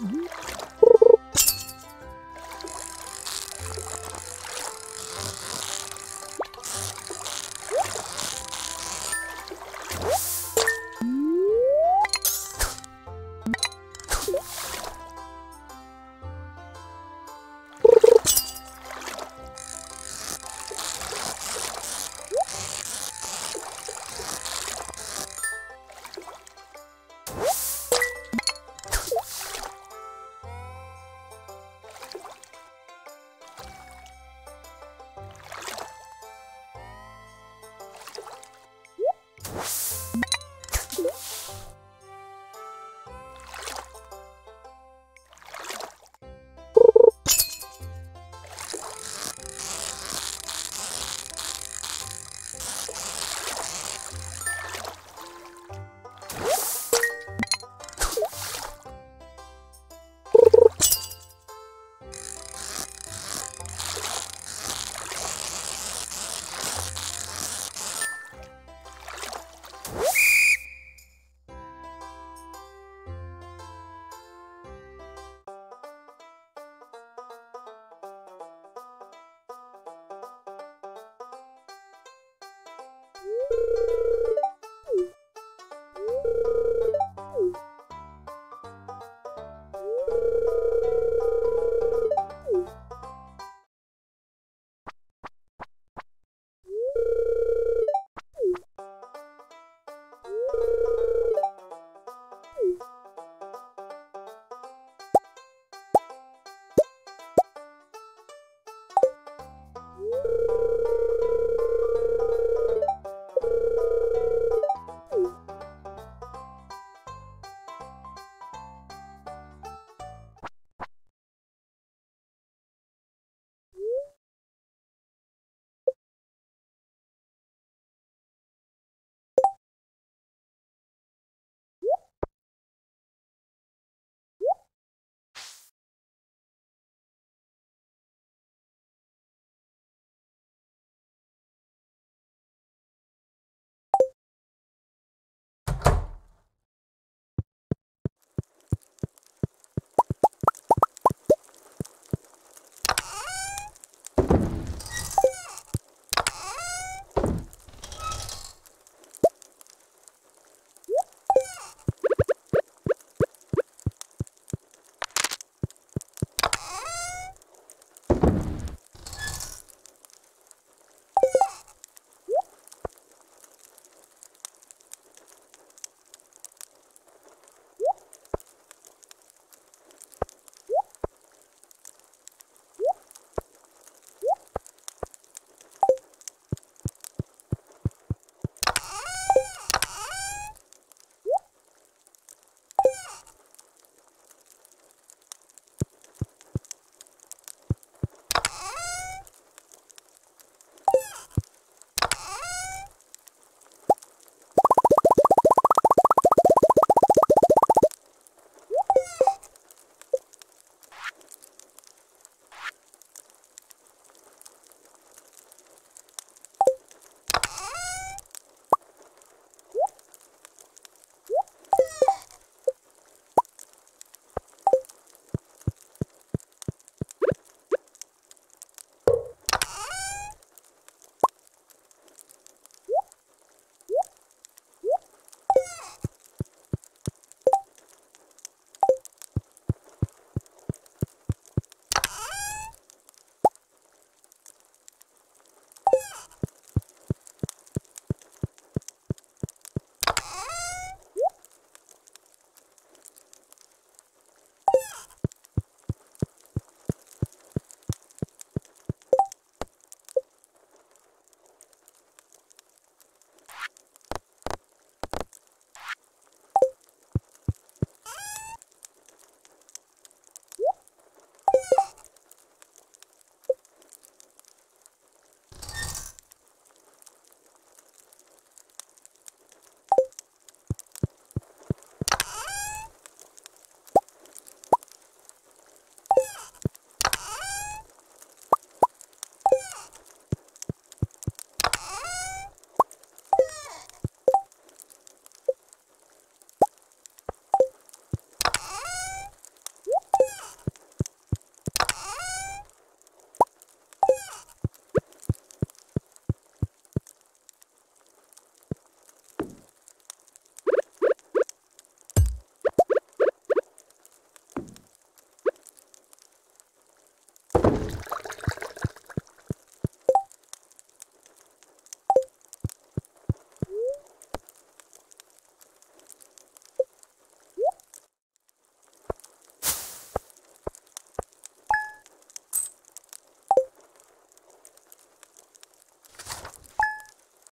Mm-hmm.